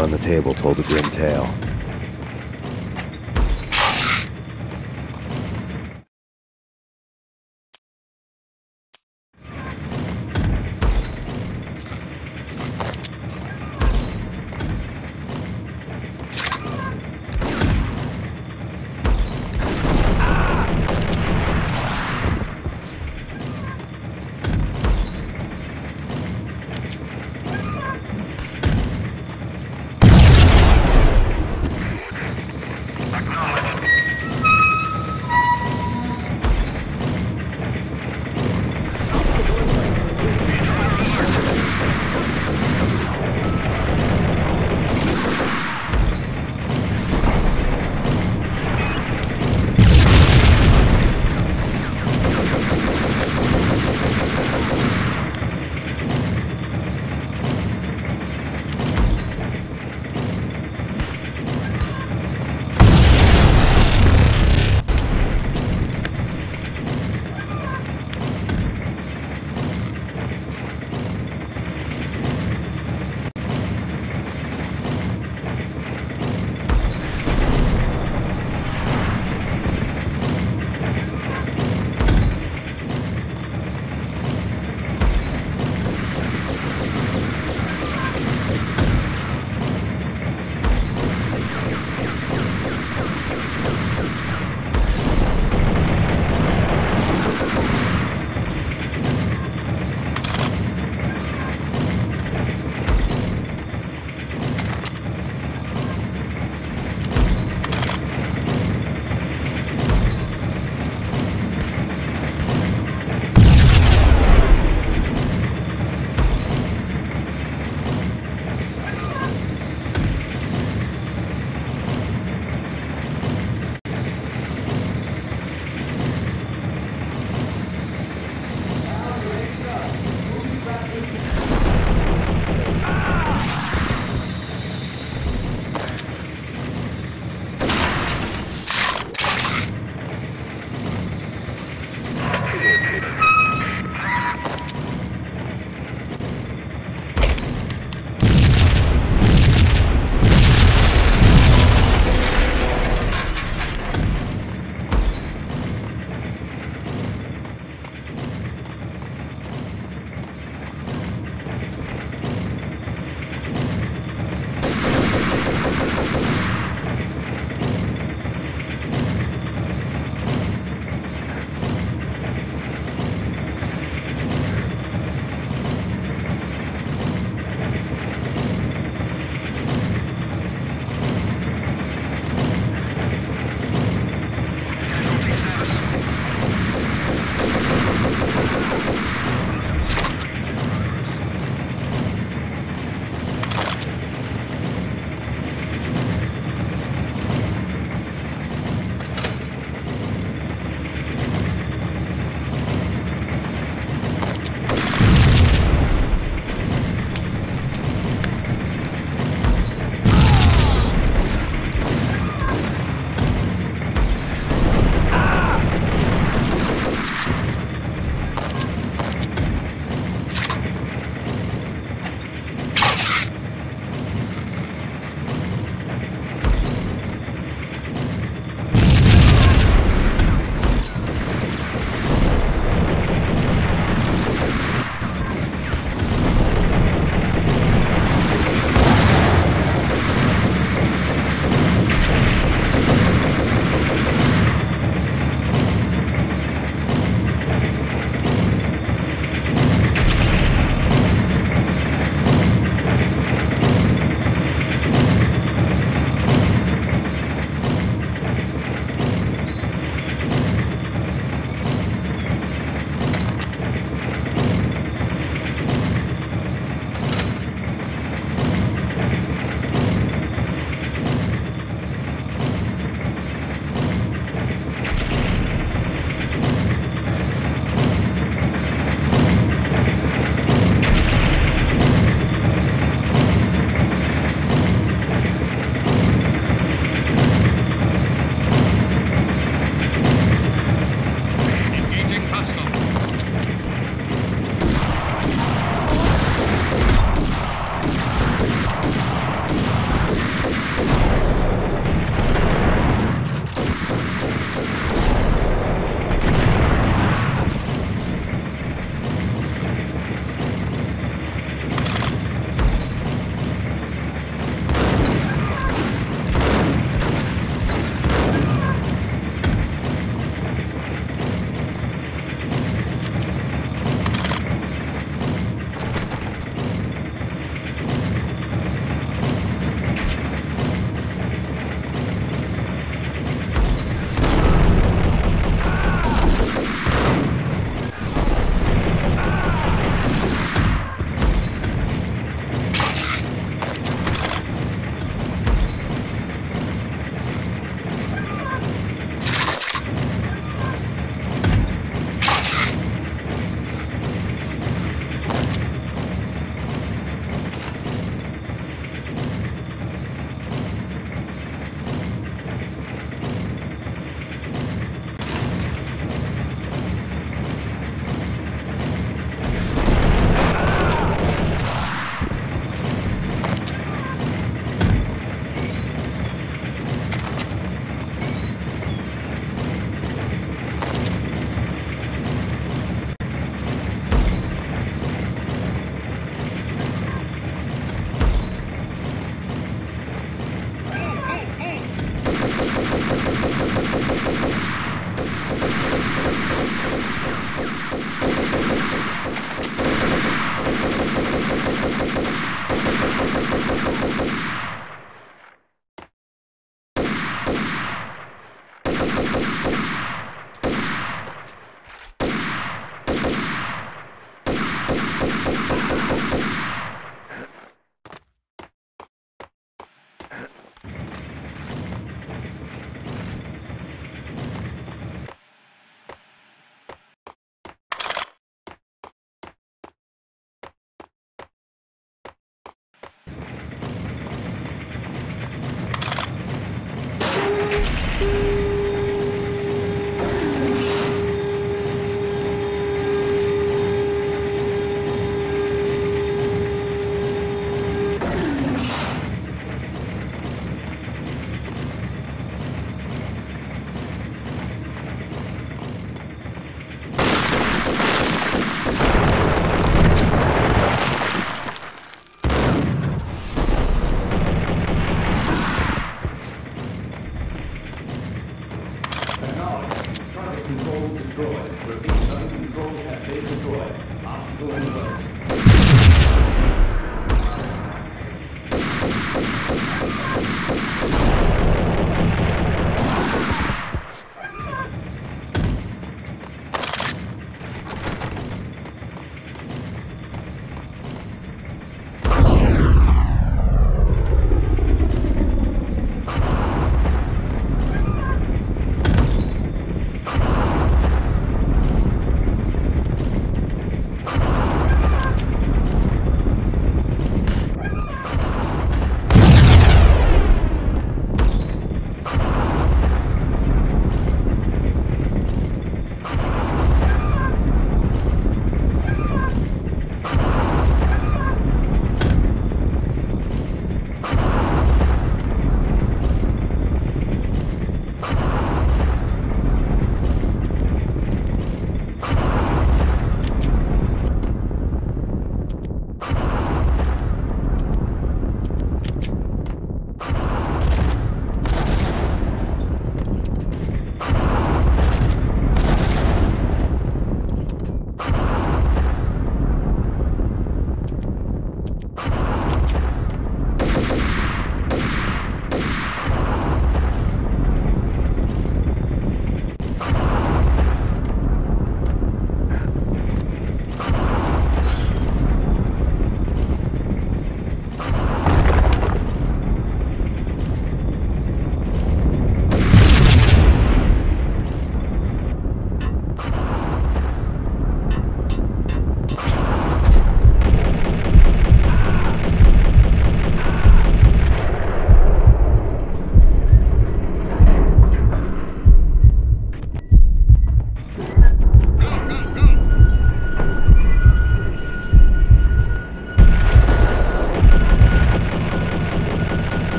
on the table told a grim tale.